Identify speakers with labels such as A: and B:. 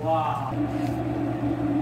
A: 와.